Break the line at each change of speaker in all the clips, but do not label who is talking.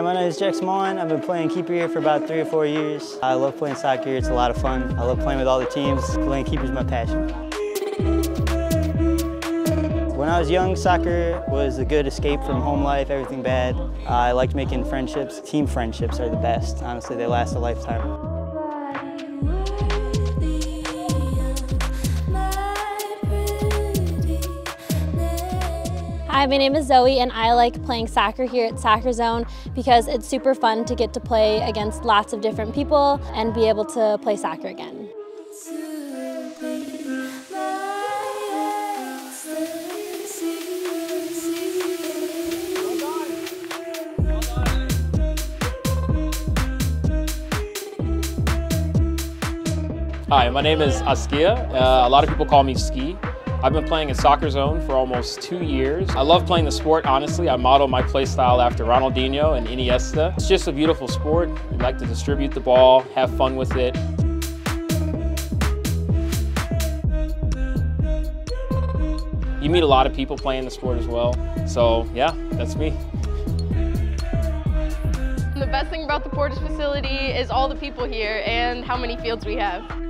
Hi, my name is Jack Mullen. I've been playing keeper here for about three or four years. I love playing soccer. It's a lot of fun. I love playing with all the teams. Playing keeper is my passion. When I was young, soccer was a good escape from home life, everything bad. I liked making friendships. Team friendships are the best. Honestly, they last a lifetime.
Hi, my name is Zoe and I like playing soccer here at Soccer Zone because it's super fun to get to play against lots of different people and be able to play soccer again.
Hi, my name is Askia. Uh, a lot of people call me Ski. I've been playing in Soccer Zone for almost two years. I love playing the sport, honestly. I model my play style after Ronaldinho and Iniesta. It's just a beautiful sport. We like to distribute the ball, have fun with it. You meet a lot of people playing the sport as well. So yeah, that's me.
The best thing about the Portage facility is all the people here and how many fields we have.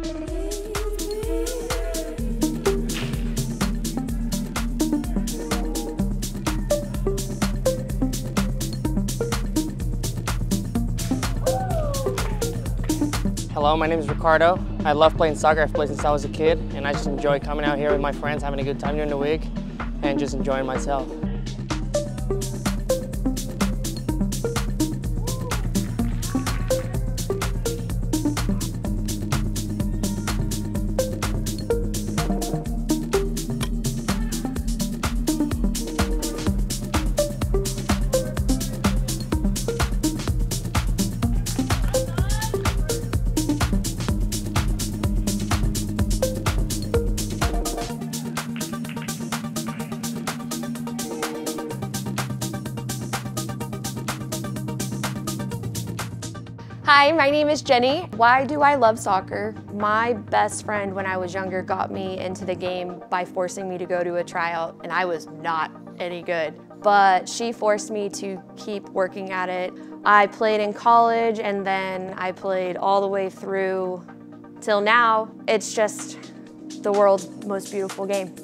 Hello, my name is Ricardo. I love playing soccer. I've played since I was a kid, and I just enjoy coming out here with my friends, having a good time during the week, and just enjoying myself.
Hi, my name is Jenny. Why do I love soccer? My best friend when I was younger got me into the game by forcing me to go to a tryout and I was not any good. But she forced me to keep working at it. I played in college and then I played all the way through till now. It's just the world's most beautiful game.